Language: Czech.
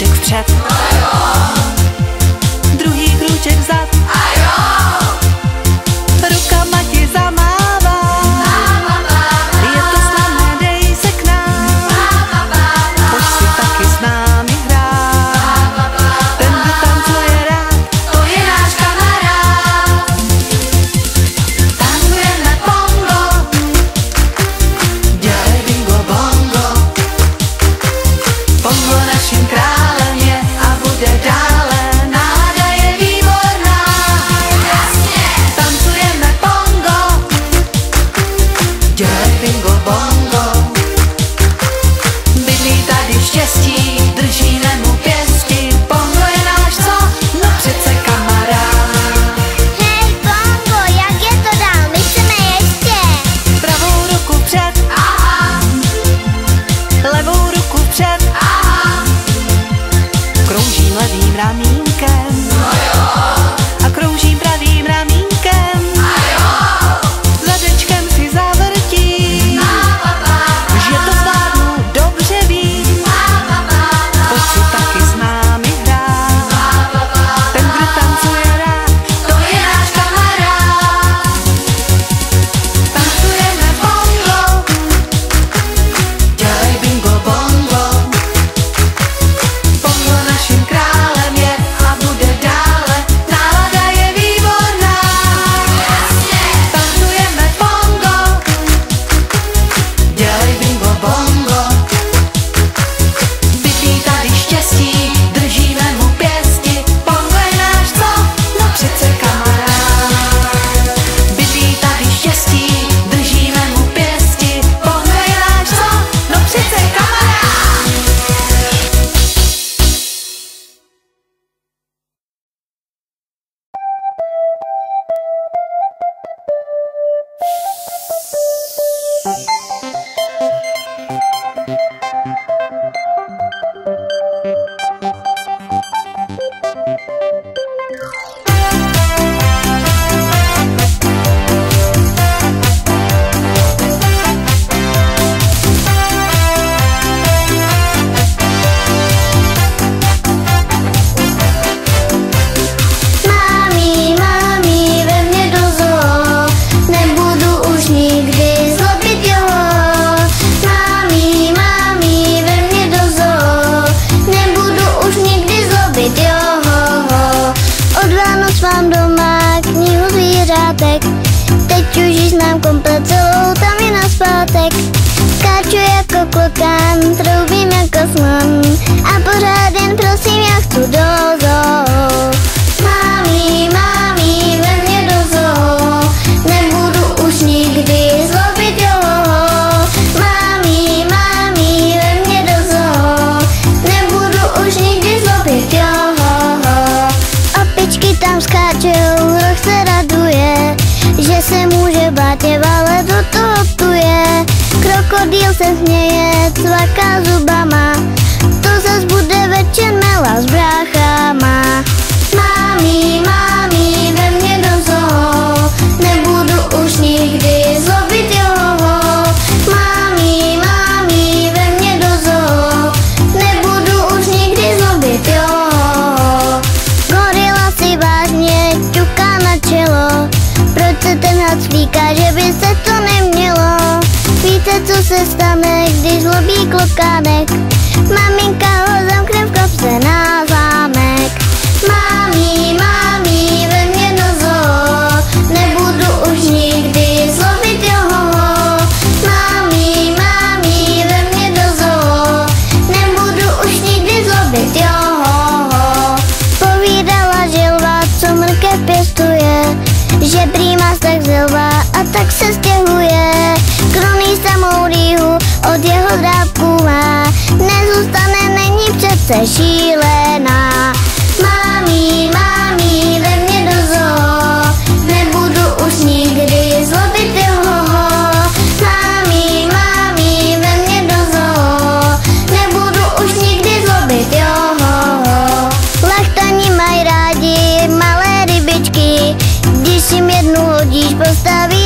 magic step. večer. Aha. Kroužím levým ramím. cu clocan Trubi mea cosmon krokodýl se směje, cvaká zubama, to zas bude večer mela s bráchama. Mami, mami, ve mě do zoo, nebudu už nikdy zlobit jeho. Mami, mami, ve mě do zoo, nebudu už nikdy zlobit jeho. Gorila si vážně ťuká na čelo, proč se ten hlad svíká, že by se to nemělo? Víte, co se stane, když zlobí klokánek? Maminka ho zamkne v kapse na zámek. Mami, mami, vem jedno zoo, nebudu už nikdy zlobit jeho. Mami, mami, vem jedno zoo, nebudu už nikdy zlobit jeho. Povídala želva, co mrkev pěstuje, že prý tak želva a tak se stěží mají samou od jeho drápku má, nezůstane, není přece šílená. Mámí, mámí, ve mě do zoo, nebudu už nikdy zlobit jeho. Mámí, mámí, ve mě do zoo, nebudu už nikdy zlobit jeho. Lachtani mají rádi malé rybičky, když jim jednu hodíš, postaví